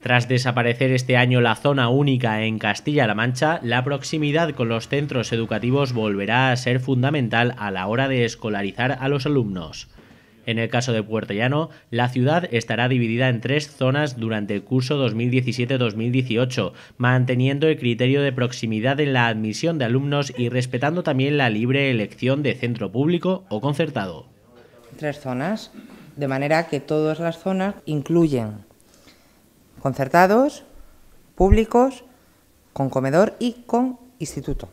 Tras desaparecer este año la zona única en Castilla-La Mancha, la proximidad con los centros educativos volverá a ser fundamental a la hora de escolarizar a los alumnos. En el caso de Puerto Llano, la ciudad estará dividida en tres zonas durante el curso 2017-2018, manteniendo el criterio de proximidad en la admisión de alumnos y respetando también la libre elección de centro público o concertado. Tres zonas, de manera que todas las zonas incluyen concertados, públicos, con comedor y con instituto.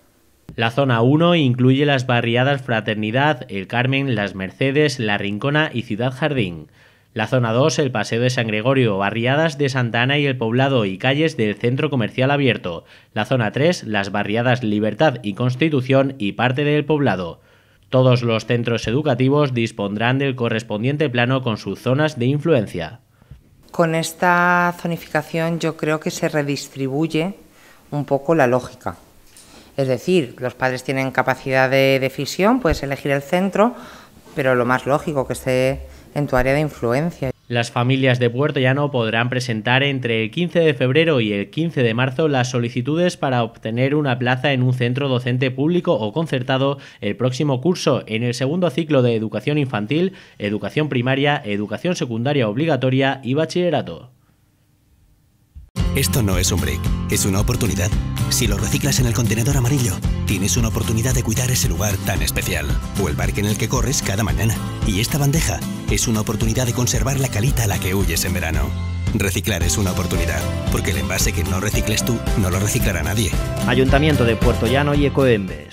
La zona 1 incluye las barriadas Fraternidad, El Carmen, Las Mercedes, La Rincona y Ciudad Jardín. La zona 2, el Paseo de San Gregorio, barriadas de Santa Ana y el Poblado y calles del Centro Comercial Abierto. La zona 3, las barriadas Libertad y Constitución y parte del Poblado. Todos los centros educativos dispondrán del correspondiente plano con sus zonas de influencia. Con esta zonificación yo creo que se redistribuye un poco la lógica. Es decir, los padres tienen capacidad de decisión, puedes elegir el centro, pero lo más lógico que esté en tu área de influencia. Las familias de Puerto Llano podrán presentar entre el 15 de febrero y el 15 de marzo las solicitudes para obtener una plaza en un centro docente público o concertado el próximo curso en el segundo ciclo de educación infantil, educación primaria, educación secundaria obligatoria y bachillerato. Esto no es un break, es una oportunidad. Si lo reciclas en el contenedor amarillo, tienes una oportunidad de cuidar ese lugar tan especial, o el parque en el que corres cada mañana. Y esta bandeja es una oportunidad de conservar la calita a la que huyes en verano. Reciclar es una oportunidad, porque el envase que no recicles tú no lo reciclará nadie. Ayuntamiento de Puerto Llano y Ecoembes.